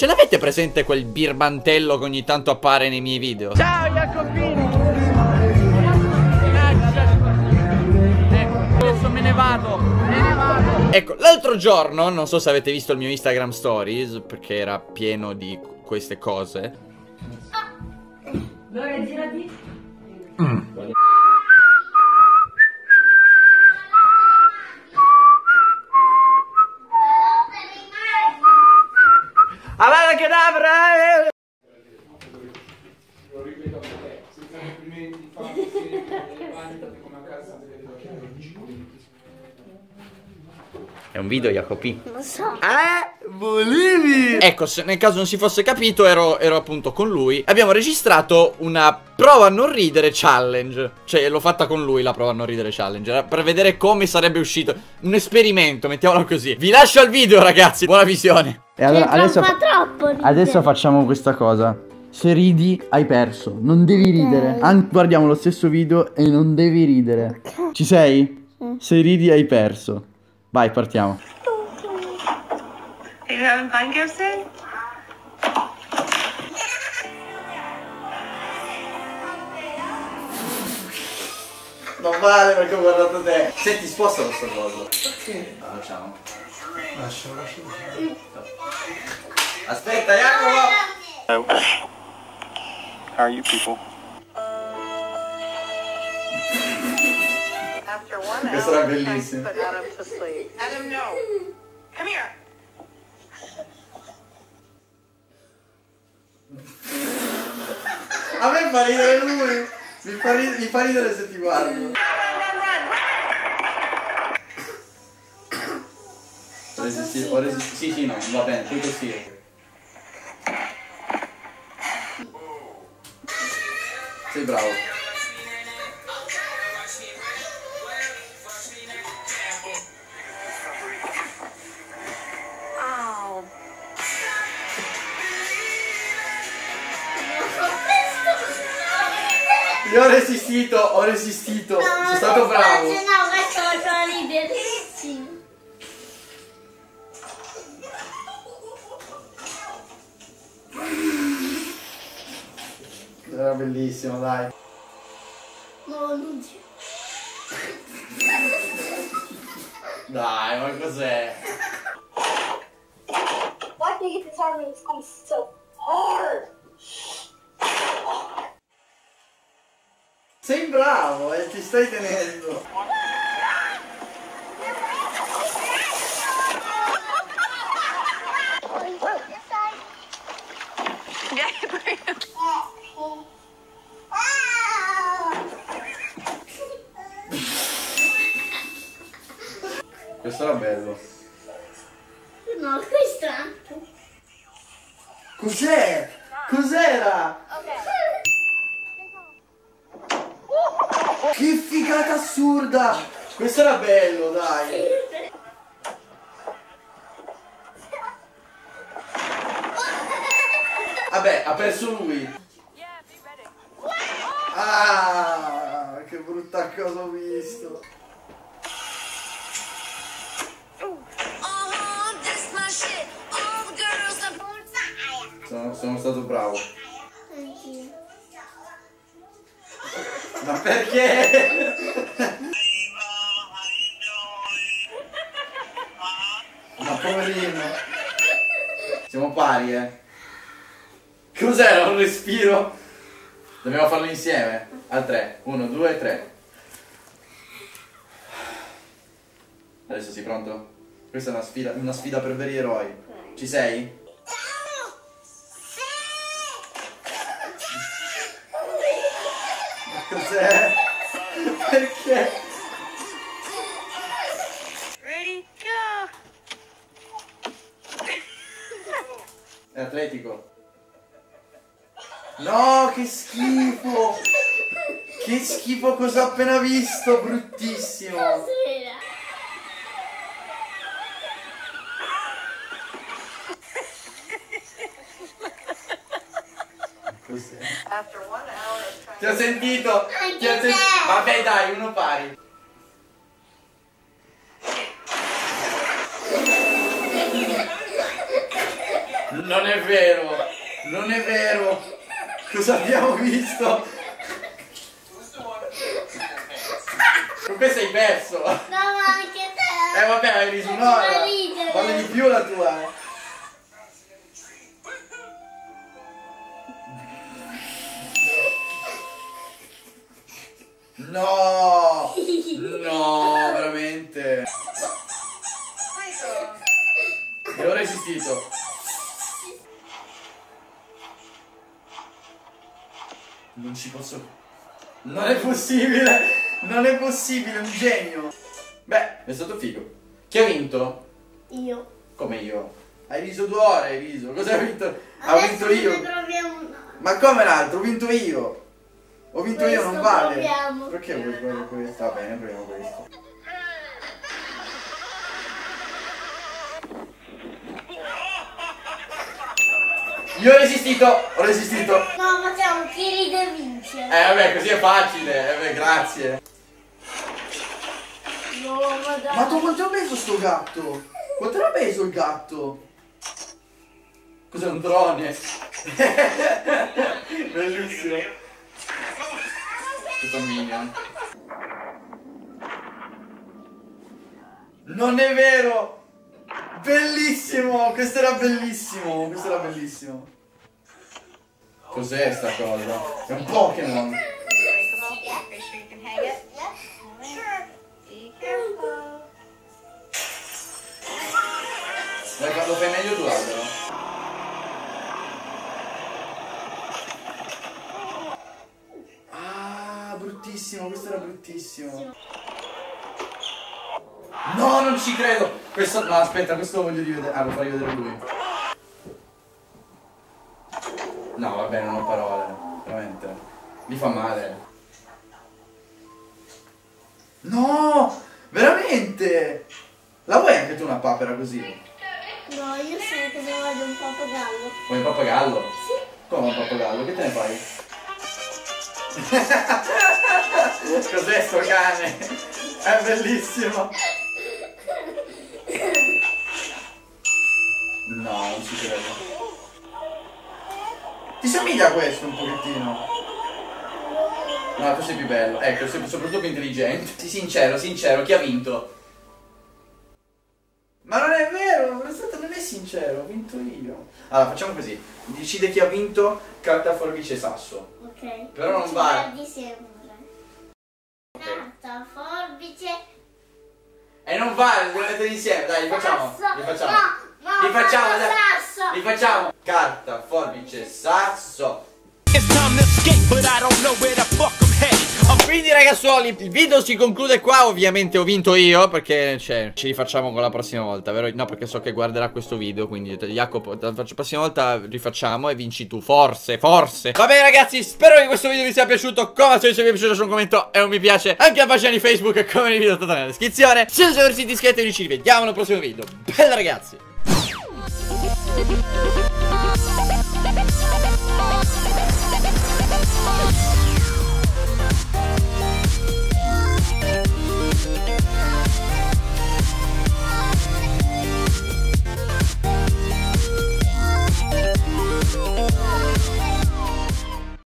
Ce l'avete presente quel birbantello che ogni tanto appare nei miei video? Ciao Jacopini! Ecco, adesso me ne vado, me ne vado. Ecco, l'altro giorno, non so se avete visto il mio Instagram Stories, perché era pieno di queste cose. Dove girati? Avada È un video, Jacopi. Lo so. Eh, volevi! Ecco, se nel caso non si fosse capito, ero, ero appunto con lui. Abbiamo registrato una prova a non ridere challenge. Cioè, l'ho fatta con lui la prova a non ridere challenge. Era per vedere come sarebbe uscito. Un esperimento, mettiamolo così. Vi lascio al video, ragazzi. Buona visione. E allora adesso, fa adesso facciamo questa cosa. Se ridi hai perso, non devi ridere. An- guardiamo lo stesso video e non devi ridere. Ci sei? Se ridi hai perso. Vai, partiamo. Are you having fun, Gibson? Non vale perché ho guardato te. Senti, sposta questo coso. Sì. La facciamo. Lascialo, lascialo. Aspetta, Jacopo. How are you people? After one hour, era trying to bellissimo. put Adam to sleep. Adam, no. Come here. A me fa ridere lui. Mi fa, ri- mi fa ridere se ti guardo. Ho resistito, ho resistito. Sì, sì, no, va bene, puoi così. Sei bravo. Oh. Io ho resistito, ho resistito. Sono stato bravo. Bellissimo, dai. No, non c'è. Dai, ma cos'è? Why do you get this hard when it's going so hard? Sei bravo e ti stai tenendo. Questo era bello. No, questo anche. Cos'è? Cos'era? Che figata assurda! Questo era bello, dai. Vabbè, ha perso lui. Ah, che brutta cosa ho visto. Ma perché? Ma poverino. Siamo pari, eh. Cos'era un respiro? Dobbiamo farlo insieme. A tre. Uno, due, tre. Adesso sei pronto? Questa è una sfida, una sfida per veri eroi. Ci sei? È atletico. No, che schifo! Che schifo cosa ho appena visto, bruttissimo! Cos'era? Cos'è? Ti ho sentito! Ti ho sentito! Vabbè dai, uno pari. Non è vero. Non è vero. Cosa abbiamo visto? Con questo hai perso. No, ma anche te. Eh vabbè, hai riso un'ora. Vale di più la tua. Non ci posso. Non è possibile! Non è possibile, è un genio! Beh, è stato figo. Chi ha vinto? Io. Come io? Hai riso due ore, hai riso. Cosa hai vinto? Ho Adesso vinto io. proviamo. Ma come l'altro? Ho vinto io. Ho vinto io, non Questo vale. proviamo. Perché vuoi provare questo? Va bene, proviamo questo. Io ho resistito, ho resistito. No, facciamo chi ride vince. Eh vabbè, così è facile. Eh beh, grazie. No, ma dai. Ma tu quanto ha peso sto gatto? Quanto ha peso il gatto? Cos'è un drone? Bellissimo. Questo è un minion. Non è vero! Bellissimo! Questo era bellissimo! Questo era bellissimo. Cos'è sta cosa? È un Pokémon! Dai, lo fai meglio tu l'albero? Ah, bruttissimo, questo era bruttissimo. No, non ci credo! Questo, no, aspetta, questo lo voglio rivedere. Ah, lo farei vedere lui. Vabbè, non ho parole. Veramente. Mi fa male. No! Veramente! La vuoi anche tu una papera così? No, io sono che ne voglio un pappagallo. Vuoi un pappagallo? Sì. Come un pappagallo? Che te ne fai? Cos'è sto cane? È bellissimo! No, non ci credo. Ti somiglia a questo un pochettino? No, tu sei più bello. Ecco, sei soprattutto più intelligente. Sì, sincero, sincero, chi ha vinto? Ma non è vero, è stato- non è sincero, ho vinto io. Allora, facciamo così. Decide chi ha vinto, carta, forbice e sasso. Ok. Però non sempre. Carta, forbice. E non vale, dobbiamo mettere insieme, dai, li facciamo. Li facciamo. No, no, li facciamo, dai. Li facciamo. Carta, forbice, sasso. I'm Quindi ragazzuoli, il video si conclude qua, ovviamente ho vinto io perché cioè, ci rifacciamo con la prossima volta, vero? No, perché so che guarderà questo video, quindi Jacopo, la faccio- prossima volta rifacciamo e vinci tu, forse, forse. Va bene ragazzi, spero che questo video vi sia piaciuto, come al solito se vi è piaciuto lasciate un commento e un mi piace, anche a pagina di Facebook come nei video tutta nella descrizione. Se non siete iscritti iscrivetevi, ci rivediamo nel prossimo video. Bella ragazzi!